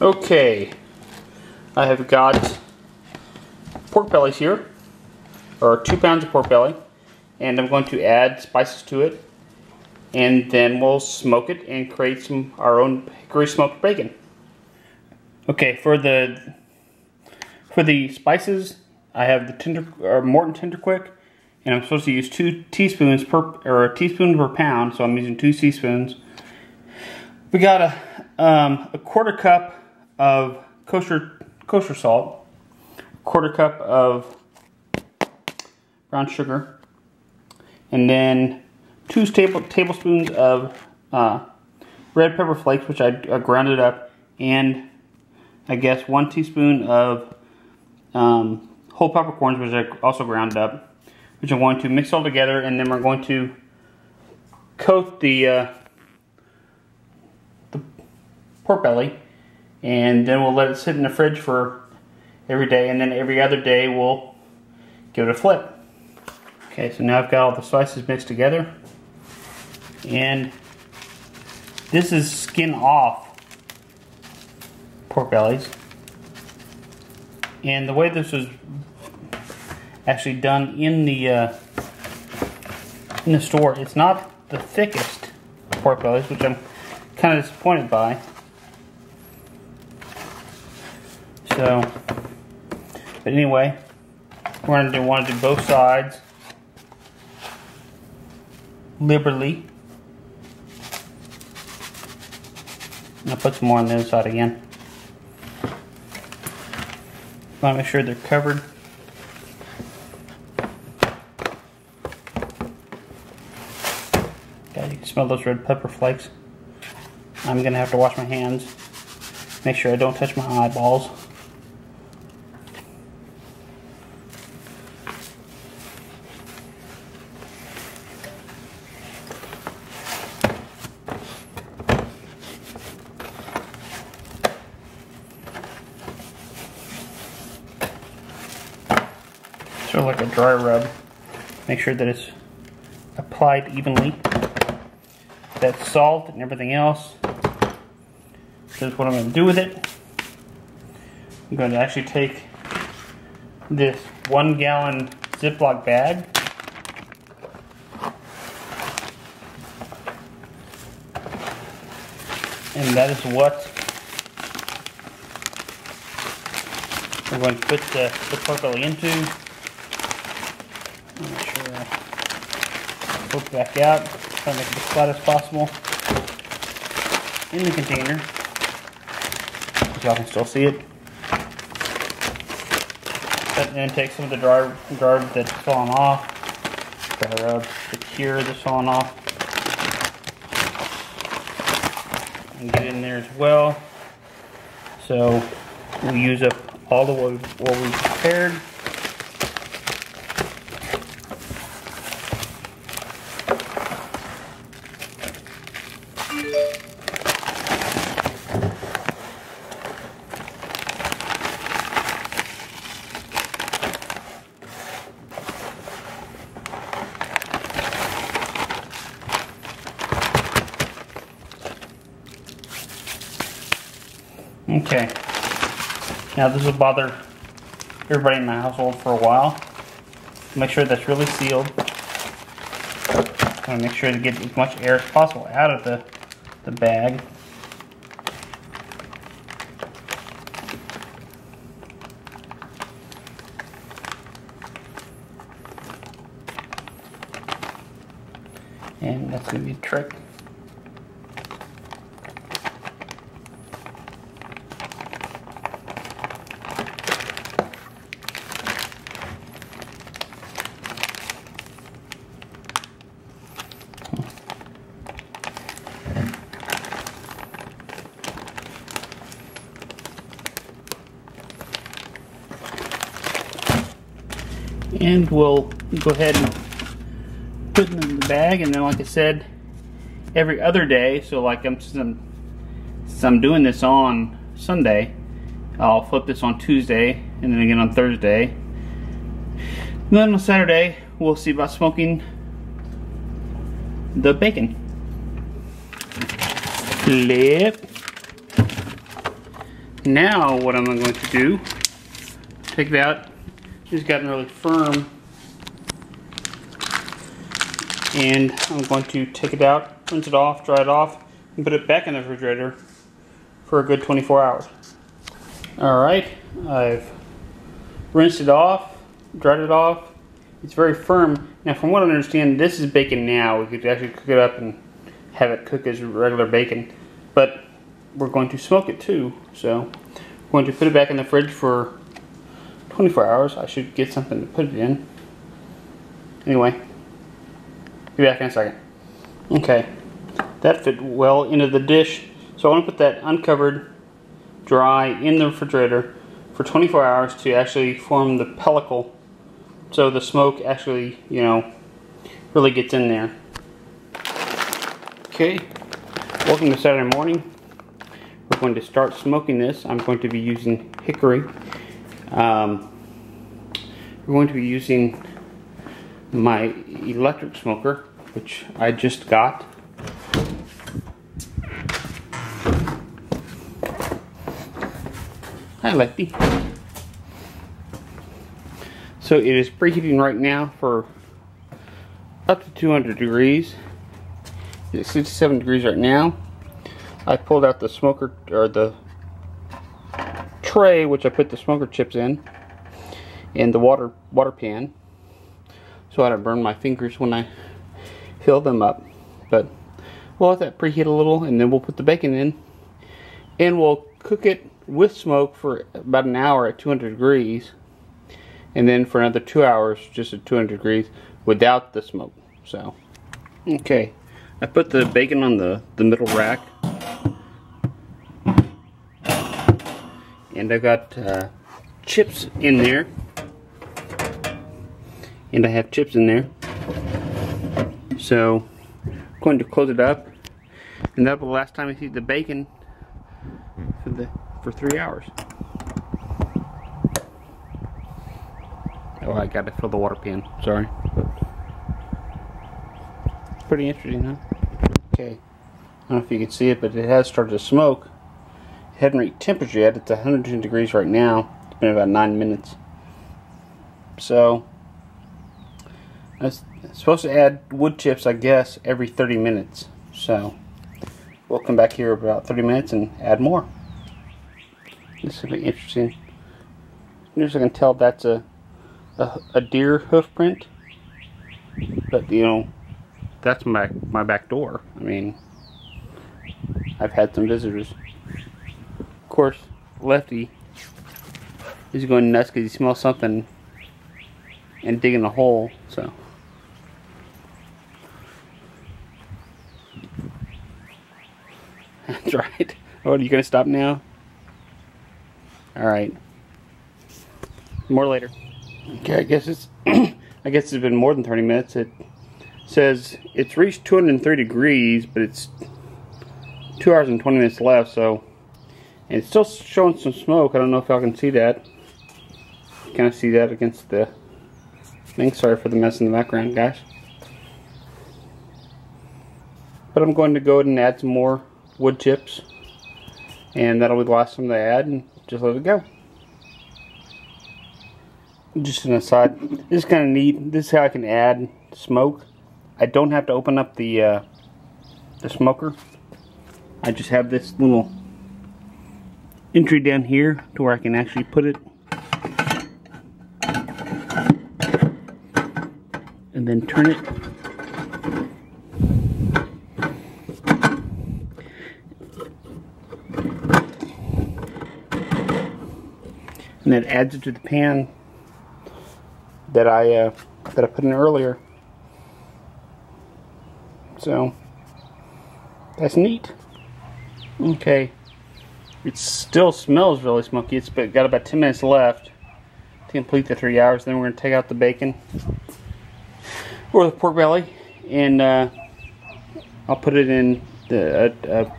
Okay, I have got pork bellies here, or two pounds of pork belly, and I'm going to add spices to it, and then we'll smoke it and create some our own hickory smoked bacon. Okay, for the for the spices, I have the tender or Morton Tender Quick, and I'm supposed to use two teaspoons per or a teaspoon per pound, so I'm using two teaspoons. We got a um, a quarter cup of kosher kosher salt, quarter cup of brown sugar, and then two table, tablespoons of uh, red pepper flakes, which I uh, grounded up, and I guess one teaspoon of um, whole peppercorns, which I also ground up, which I'm going to mix all together, and then we're going to coat the uh, the pork belly and then we'll let it sit in the fridge for every day and then every other day we'll give it a flip. Okay, so now I've got all the spices mixed together. And this is skin off pork bellies. And the way this was actually done in the uh, in the store it's not the thickest pork bellies which I'm kind of disappointed by So, but anyway, we're going to want to do both sides liberally. I'll put some more on the other side again. Want to make sure they're covered. Okay, you can smell those red pepper flakes. I'm going to have to wash my hands. Make sure I don't touch my eyeballs. Dry rub. Make sure that it's applied evenly. That salt and everything else. This is what I'm going to do with it. I'm going to actually take this one gallon Ziploc bag. And that is what we're going to put the, the pork belly into. Make sure I it back out. Try to make it as flat as possible in the container. Y'all can still see it. And then take some of the dry garb that's fallen off. Dry rub the cure that's off. And get in there as well. So we use up all the what we prepared. Okay. Now this will bother everybody in my household for a while. Make sure that's really sealed. Make sure to get as much air as possible out of the, the bag. And that's going to be a trick. And we'll go ahead and put them in the bag. And then like I said every other day so like I'm since I'm, doing this on Sunday I'll flip this on Tuesday and then again on Thursday. And then on Saturday we'll see about smoking the bacon. Flip. Now what I'm going to do, take it It's gotten really firm. And I'm going to take it out, rinse it off, dry it off, and put it back in the refrigerator for a good 24 hours. Alright, I've rinsed it off, dried it off. It's very firm. Now from what I understand, this is bacon now. We could actually cook it up and have it cook as regular bacon. But we're going to smoke it too. So we're going to put it back in the fridge for 24 hours. I should get something to put it in. Anyway, be back in a second. Okay, that fit well into the dish. So I want to put that uncovered, dry, in the refrigerator for 24 hours to actually form the pellicle. So the smoke actually, you know, really gets in there. Okay, welcome to Saturday morning. We're going to start smoking this. I'm going to be using hickory. Um, we're going to be using my electric smoker, which I just got. Hi, Lefty. So it is preheating right now for up to 200 degrees. It's 67 degrees right now. I pulled out the smoker, or the tray, which I put the smoker chips in, in the water, water pan. So I don't burn my fingers when I fill them up. But we'll let that preheat a little, and then we'll put the bacon in, and we'll cook it with smoke for about an hour at 200 degrees, and then for another two hours just at 200 degrees without the smoke. So, okay. I put the bacon on the, the middle rack. And I got uh, chips in there. And I have chips in there. So, I'm going to close it up. And that'll be the last time I see the bacon for the for three hours. Oh, I gotta fill the water pan. Sorry. Pretty interesting, huh? Okay. I don't know if you can see it, but it has started to smoke. Hadn't reached temperature yet. It's 110 degrees right now. It's been about nine minutes. So, I'm supposed to add wood chips, I guess, every 30 minutes. So, we'll come back here about 30 minutes and add more. This will be interesting. As I can tell, that's a, a, a deer hoof print. But, you know, that's my, my back door. I mean, I've had some visitors. Course, Lefty is going nuts because he smells something and digging a hole, so. That's right. Oh, are you going to stop now? Alright. More later. Okay, I guess it's I guess it's been more than 30 minutes. It says it's reached 203 degrees, but it's 2 hours and 20 minutes left, so and it's still showing some smoke. I don't know if y'all can see that. Kind of see that against the thing. Sorry for the mess in the background, guys. But I'm going to go ahead and add some more wood chips. And that'll be the last time I add, and just let it go. Just an aside, this is kind of neat. This is how I can add smoke. I don't have to open up the uh, the smoker. I just have this little entry down here to where I can actually put it. And then turn it. And that adds it to the pan that I uh, that I put in earlier. So that's neat. Okay. It still smells really smoky. It's got about 10 minutes left to complete the three hours. Then we're going to take out the bacon or the pork belly and uh, I'll put it in the, a, a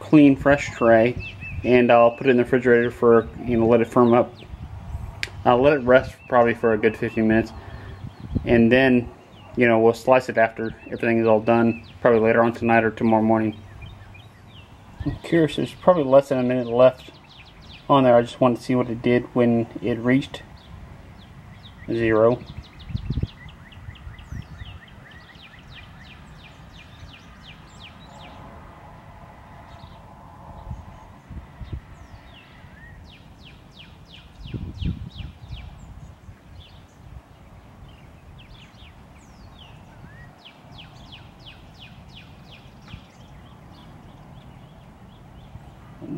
clean, fresh tray and I'll put it in the refrigerator for, you know, let it firm up. I'll let it rest probably for a good 15 minutes and then you know, we'll slice it after everything is all done, probably later on tonight or tomorrow morning. I'm curious, there's probably less than a minute left on there. I just wanted to see what it did when it reached zero.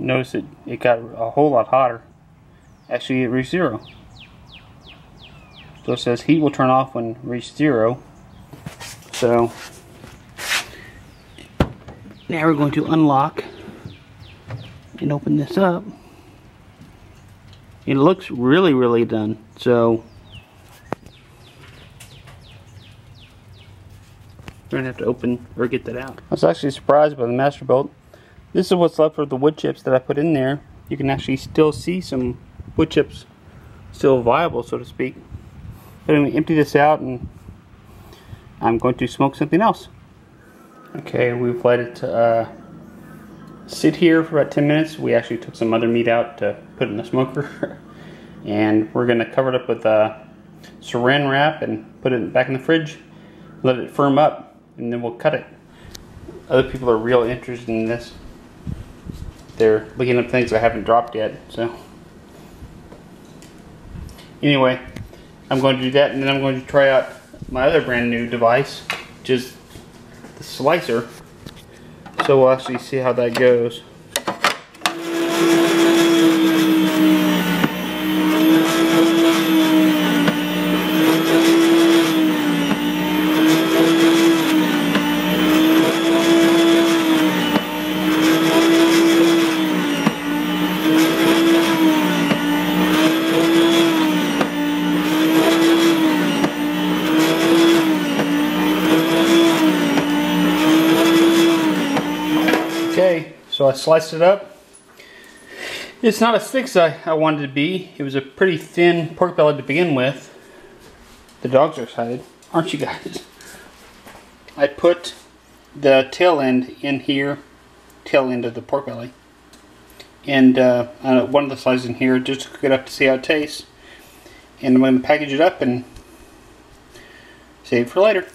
Notice it, it got a whole lot hotter. Actually, it reached zero. So it says heat will turn off when reached zero. So now we're going to unlock and open this up. It looks really, really done. So we're gonna have to open or get that out. I was actually surprised by the Masterbuilt this is what's left of the wood chips that I put in there. You can actually still see some wood chips still viable, so to speak. But I'm going to empty this out and I'm going to smoke something else. Okay, we've let it uh, sit here for about 10 minutes. We actually took some other meat out to put in the smoker. and we're going to cover it up with uh, saran wrap and put it back in the fridge. Let it firm up and then we'll cut it. Other people are real interested in this they're looking up things I haven't dropped yet. So anyway, I'm going to do that and then I'm going to try out my other brand new device, which is the slicer. So we'll actually see how that goes. So I sliced it up. It's not as thick as I, I wanted it to be. It was a pretty thin pork belly to begin with. The dogs are excited, aren't you guys? I put the tail end in here, tail end of the pork belly. And uh, one of the slices in here just to cook it up to see how it tastes. And I'm going to package it up and save for later.